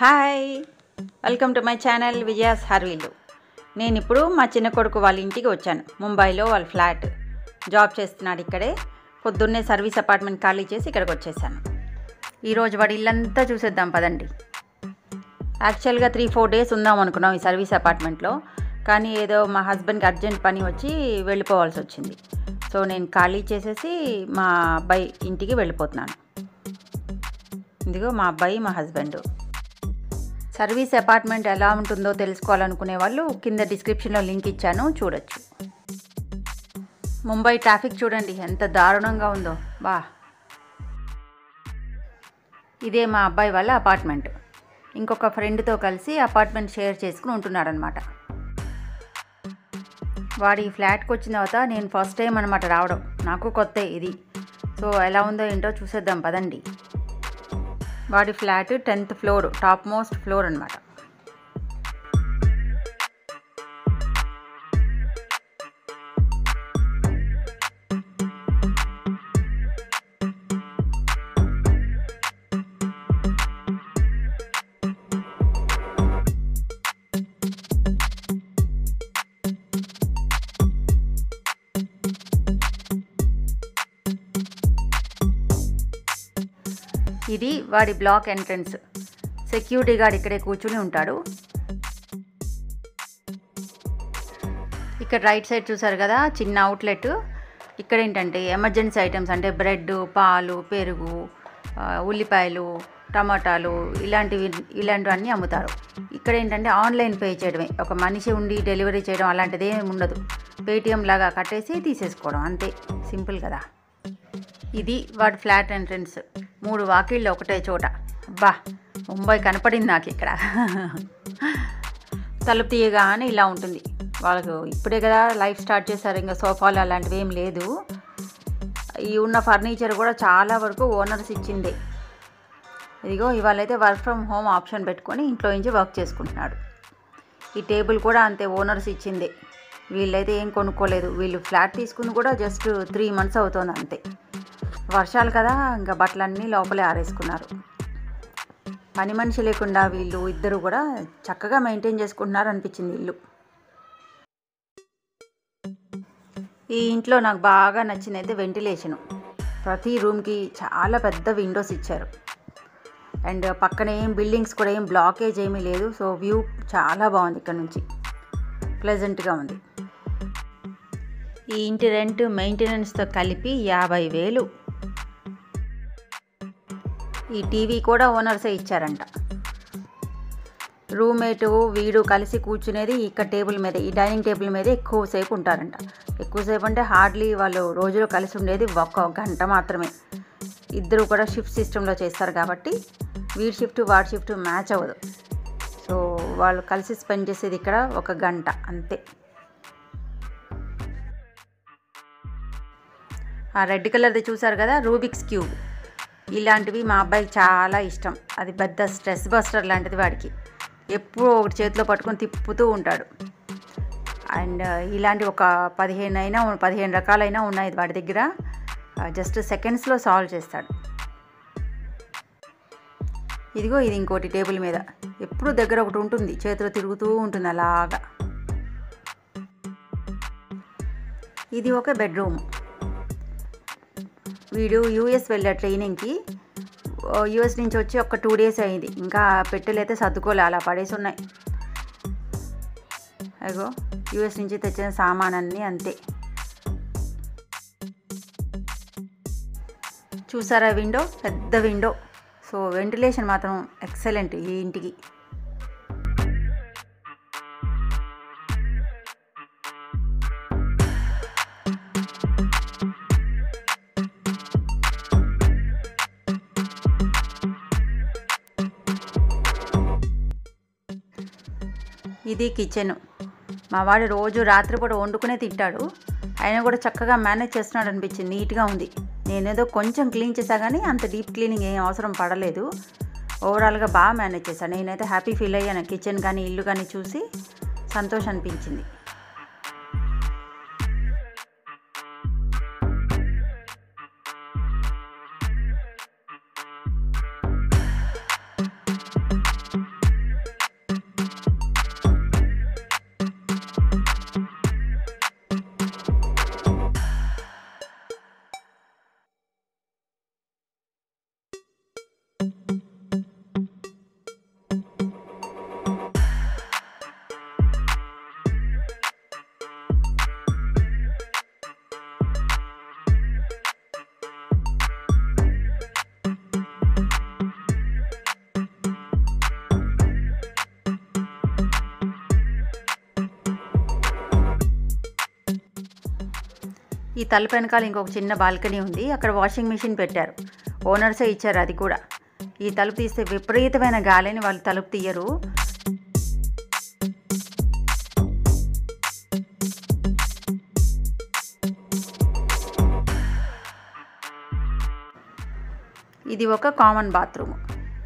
Hi welcome to my channel Vijaya's హర్వీలు. నేను ఇప్పుడు మా చిన్న కొడుకు వాళ్ళ ఇంటికి వచ్చాను. ముంబైలో వాళ్ళ ఫ్లాట్ జాబ్ చేస్తున్నాడు ఇక్కడే. పొద్దున్నే సర్వీస్ అపార్ట్మెంట్ ఖాళీ చేసి ఇక్కడికి వచ్చేసాను. ఈరోజు వాడి ఇల్లంతా చూసేద్దాం పదండి. యాక్చువల్గా త్రీ ఫోర్ డేస్ ఉందాం అనుకున్నాం ఈ సర్వీస్ అపార్ట్మెంట్లో. కానీ ఏదో మా హస్బెండ్కి అర్జెంట్ పని వచ్చి వెళ్ళిపోవాల్సి వచ్చింది. సో నేను ఖాళీ చేసేసి మా అబ్బాయి ఇంటికి వెళ్ళిపోతున్నాను. ఇదిగో మా అబ్బాయి మా హస్బెండ్. సర్వీస్ అపార్ట్మెంట్ ఎలా ఉంటుందో తెలుసుకోవాలనుకునే వాళ్ళు కింద డిస్క్రిప్షన్లో లింక్ ఇచ్చాను చూడొచ్చు. ముంబై ట్రాఫిక్ చూడండి ఎంత దారుణంగా ఉందో. బా. ఇదే మా అబ్బాయి వాళ్ళ అపార్ట్మెంట్. ఇంకొక ఫ్రెండ్తో కలిసి అపార్ట్మెంట్ షేర్ చేసుకుని ఉంటున్నాడనమాట వాడి ఫ్లాట్కి వచ్చిన తర్వాత నేను ఫస్ట్ టైం అనమాట రావడం. నాకు కొత్త ఇది. సో ఎలా ఉందో ఏంటో చూసేద్దాం పదండి. వాడి flat tenth floor top most floor అనమాట ఇది వాడి బ్లాక్ ఎంట్రన్స్. సెక్యూరిటీ గార్డ్ ఇక్కడే కూర్చుని ఉంటాడు. ఇక్కడ రైట్ సైడ్ చూసారు కదా చిన్న అవుట్లెట్. ఇక్కడ ఏంటంటే ఎమర్జెన్సీ ఐటమ్స్ అంటే బ్రెడ్ పాలు పెరుగు ఉల్లిపాయలు టమాటాలు ఇలాంటివి ఇలాంటివన్నీ అమ్ముతారు. ఇక్కడ ఏంటంటే ఆన్లైన్ పే చేయడమే. ఒక మనిషి ఉండి డెలివరీ చేయడం అలాంటిది ఏమి ఉండదు. పేటిఎం లాగా కట్టేసి తీసేసుకోవడం అంతే. సింపుల్ కదా. ఇది వాడి ఫ్లాట్ ఎంట్రన్స్. మూడు వాకిళ్ళు ఒకటే చోట. అబ్బా ముంబై కనపడింది నాకు ఇక్కడ. తలుపు తీయగానే ఇలా ఉంటుంది. వాళ్ళకు ఇప్పుడే కదా లైఫ్ స్టార్ట్ చేశారు ఇంకా సోఫాలు అలాంటివి ఏం లేదు. ఈ ఉన్న ఫర్నిచర్ కూడా చాలా వరకు ఓనర్స్ ఇచ్చిందే. ఇదిగో ఇవాళైతే వర్క్ ఫ్రమ్ హోమ్ ఆప్షన్ పెట్టుకొని ఇంట్లో నుంచి వర్క్ చేసుకుంటున్నాడు. ఈ టేబుల్ కూడా అంతే ఓనర్స్ ఇచ్చిందే. వీళ్ళైతే ఏం కొనుక్కోలేదు. వీళ్ళు ఫ్లాట్ తీసుకుని కూడా జస్ట్ త్రీ మంత్స్ అవుతుంది అంతే. వర్షాలు కదా ఇంకా బట్టలన్నీ లోపలే ఆరేసుకున్నారు. పని మనిషి లేకుండా వీళ్ళు ఇద్దరు కూడా చక్కగా మెయింటైన్ చేసుకుంటున్నారు అనిపించింది ఇల్లు. ఈ ఇంట్లో నాకు బాగా నచ్చింది అయితే వెంటిలేషను. ప్రతి రూమ్కి చాలా పెద్ద విండోస్ ఇచ్చారు. అండ్ పక్కన ఏం బిల్డింగ్స్ కూడా ఏం బ్లాకేజ్ ఏమీ లేదు సో వ్యూ చాలా బాగుంది ఇక్కడ నుంచి. ప్లెజెంట్గా ఉంది. ఈ ఇంటి రెంట్ మెయింటెనెన్స్తో కలిపి యాభై వేలు. ఈ టీవీ కూడా ఓనర్సే ఇచ్చారంట. రూమ్మేటు వీడు కలిసి కూర్చునేది ఇక్కడ టేబుల్ మీద ఈ డైనింగ్ టేబుల్ మీద ఎక్కువసేపు ఉంటారంట. ఎక్కువసేపు అంటే హార్డ్లీ వాళ్ళు రోజులో కలిసి ఉండేది ఒక గంట మాత్రమే. ఇద్దరు కూడా షిఫ్ట్ సిస్టంలో చేస్తారు కాబట్టి వీడి షిఫ్ట్ వాడి షిఫ్ట్ మ్యాచ్ అవ్వదు. సో వాళ్ళు కలిసి స్పెండ్ చేసేది ఇక్కడ ఒక గంట అంతే. ఆ రెడ్ కలర్ది చూసారు కదా రూబిక్స్ క్యూబ్. ఇలాంటివి మా అబ్బాయికి చాలా ఇష్టం. అది పెద్ద స్ట్రెస్ బస్టర్ లాంటిది వాడికి. ఎప్పుడూ ఒకటి చేతిలో పట్టుకొని తిప్పుతూ ఉంటాడు. అండ్ ఇలాంటి ఒక పదిహేను అయినా పదిహేను రకాలైనా ఉన్నాయి వాడి దగ్గర. జస్ట్ సెకండ్స్లో సాల్వ్ చేస్తాడు. ఇదిగో ఇది ఇంకోటి టేబుల్ మీద. ఎప్పుడు దగ్గర ఒకటి ఉంటుంది. చేతిలో తిరుగుతూ ఉంటుంది అలాగా. ఇది ఒక బెడ్రూమ్. వీడు యూఎస్ వెళ్ళా ట్రైనింగ్కి యూఎస్ నుంచి వచ్చి ఒక టూ డేస్ అయింది. ఇంకా పెట్టెలైతే సర్దుకోలే అలా పడేసి ఉన్నాయి. అగో యూఎస్ నుంచి తెచ్చిన సామానన్నీ అంతే. చూసారా విండో? పెద్ద విండో. సో వెంటిలేషన్ మాత్రం ఎక్సలెంట్ ఈ ఇంటికి. ఇది కిచెన్. మా వాడు రోజు రాత్రిపూట వండుకునే తింటాడు. ఆయన కూడా చక్కగా మేనేజ్ చేస్తున్నాడు అనిపించింది. నీట్గా ఉంది. నేనేదో కొంచెం క్లీన్ చేశా కానీ అంత డీప్ క్లీనింగ్ ఏం అవసరం పడలేదు. ఓవరాల్గా బాగా మేనేజ్ చేశాను నేనైతే హ్యాపీ ఫీల్ అయ్యాను. కిచెన్ కానీ ఇల్లు కానీ చూసి సంతోషం అనిపించింది. ఈ తలుపు వెనకాల ఇంకొక చిన్న బాల్కనీ ఉంది. అక్కడ వాషింగ్ మిషన్ పెట్టారు. ఓనర్సే ఇచ్చారు అది కూడా. ఈ తలుపు తీస్తే విపరీతమైన గాలిని వాళ్ళు తలుపు తీయరు. ఇది ఒక కామన్ బాత్రూమ్.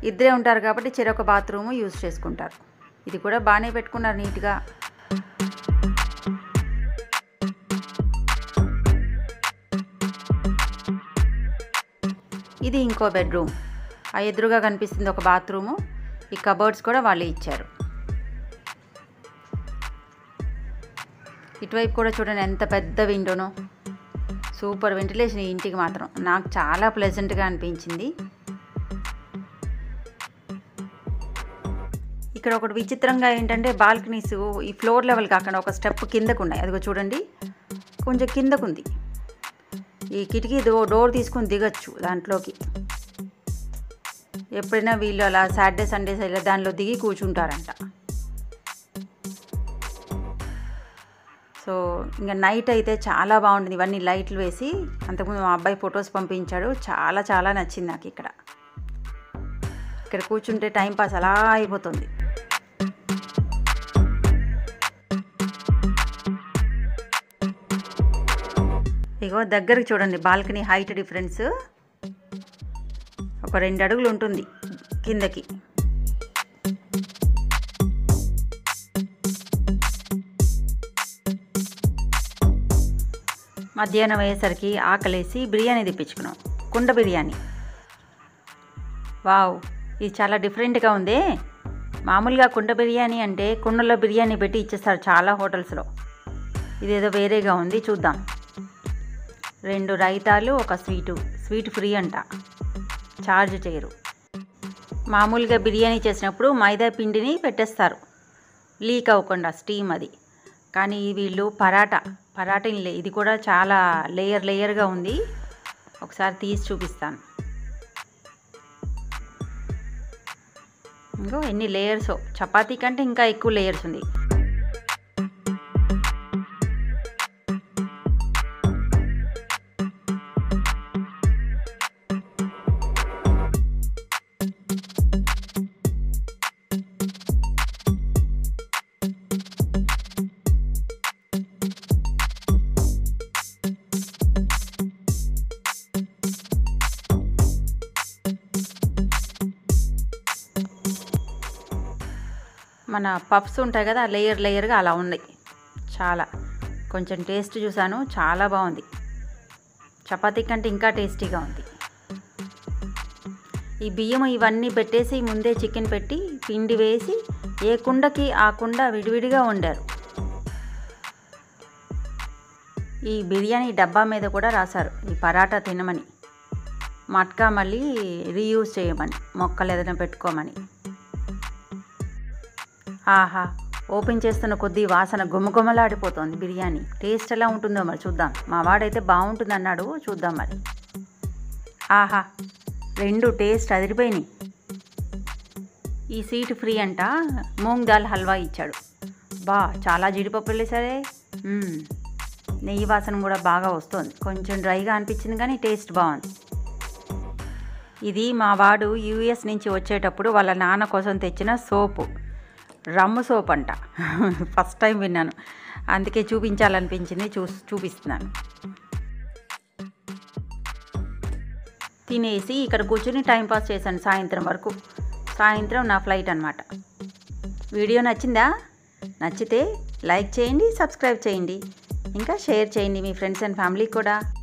ఇద్దరే ఉంటారు కాబట్టి చెరొక బాత్రూమ్ యూజ్ చేసుకుంటారు. ఇది కూడా బాగానే పెట్టుకున్నారు నీట్గా. ఇది ఇంకో బెడ్రూమ్. ఆ ఎదురుగా కనిపిస్తుంది ఒక బాత్రూము. ఈ కబోర్డ్స్ కూడా వాళ్ళే ఇచ్చారు. ఇటువైపు కూడా చూడండి ఎంత పెద్ద విండోనో. సూపర్ వెంటిలేషన్ ఈ ఇంటికి మాత్రం. నాకు చాలా ప్లెజెంట్గా అనిపించింది. ఇక్కడ ఒకటి విచిత్రంగా ఏంటంటే బాల్కనీస్ ఈ ఫ్లోర్ లెవెల్ కాకుండా ఒక స్టెప్ కిందకు ఉన్నాయి. అదిగో చూడండి. కొంచెం కిందకుంది. ఈ కిటికీ దో డోర్ తీసుకొని దిగచ్చు దాంట్లోకి. ఎప్పుడైనా వీళ్ళు అలా సాటర్డే సండేస్ ఇలా దానిలో దిగి కూర్చుంటారంట. సో ఇంకా నైట్ అయితే చాలా బాగుంటుంది. ఇవన్నీ లైట్లు వేసి అంతకుముందు మా అబ్బాయి ఫొటోస్ పంపించాడు. చాలా చాలా నచ్చింది నాకు ఇక్కడ. ఇక్కడ కూర్చుంటే టైంపాస్ అలా అయిపోతుంది. ఇగో దగ్గరికి చూడండి బాల్కనీ హైట్ డిఫరెన్స్. ఒక రెండు అడుగులు ఉంటుంది కిందకి. మధ్యాహ్నం అయ్యేసరికి ఆకలేసి బిర్యానీ తెప్పించుకున్నాం కుండ బిర్యానీ. వావ్ ఇది చాలా డిఫరెంట్గా ఉందే. మామూలుగా కుండ బిర్యానీ అంటే కుండలో బిర్యానీ పెట్టి ఇచ్చేస్తారు చాలా హోటల్స్లో. ఇదేదో వేరేగా ఉంది చూద్దాం. రెండు రైతాలు ఒక స్వీటు. స్వీట్ ఫ్రీ అంట. ఛార్జ్ చేయరు. మామూలుగా బిర్యానీ చేసినప్పుడు మైదా పిండిని పెట్టేస్తారు. లీక్ అవ్వకుండా స్టీమ్ అది. కానీ వీళ్ళు పరాటా. పరాటా లే- ఇది కూడా చాలా లేయర్ లేయర్గా ఉంది. ఒకసారి తీసి చూపిస్తాను. ఇంకో ఎన్ని లేయర్స్. చపాతీ కంటే ఇంకా ఎక్కువ లేయర్స్ ఉంది. మన పఫ్స్ ఉంటాయి కదా లేయర్ లేయర్గా అలా ఉన్నాయి. చాలా. కొంచెం టేస్ట్ చూసాను చాలా బాగుంది. చపాతీ కంటే ఇంకా టేస్టీగా ఉంది. ఈ బియ్యం ఇవన్నీ పెట్టేసి ముందే చికెన్ పెట్టి పిండి వేసి ఏ కుండకి ఆ కుండ విడివిడిగా వండారు. ఈ బిర్యానీ డబ్బా మీద కూడా రాశారు ఈ పరాటా తినమని. మట్కా మళ్ళీ రీయూజ్ చేయమని మొక్కలు ఏదైనా పెట్టుకోమని. ఆహా ఓపెన్ చేస్తున్న కొద్దీ వాసన గుమగుమలాడిపోతోంది బిర్యానీ. టేస్ట్ ఎలా ఉంటుందో మరి చూద్దాం. మా వాడైతే బాగుంటుంది అన్నాడు చూద్దాం మరి. ఆహా రెండు టేస్ట్ అదిరిపోయినాయి. ఈ సీట్ ఫ్రీ అంట మూంగ్ దాల్ హల్వా ఇచ్చాడు. బా చాలా జీడిపప్పులు సరే నెయ్యి వాసన కూడా బాగా వస్తుంది. కొంచెం డ్రైగా అనిపించింది కానీ టేస్ట్ బాగుంది. ఇది మా వాడు యూఎస్ నుంచి వచ్చేటప్పుడు వాళ్ళ నాన్న కోసం తెచ్చిన సోపు. రమ్ము సోప్ అంట. ఫస్ట్ టైం విన్నాను. అందుకే చూపించాలనిపించింది చూ చూపిస్తున్నాను. తినేసి ఇక్కడ కూర్చుని టైంపాస్ చేశాను సాయంత్రం వరకు. సాయంత్రం నా ఫ్లైట్ అనమాట వీడియో నచ్చిందా? నచ్చితే లైక్ చేయండి సబ్స్క్రైబ్ చేయండి. ఇంకా షేర్ చేయండి మీ ఫ్రెండ్స్ అండ్ ఫ్యామిలీకి కూడా.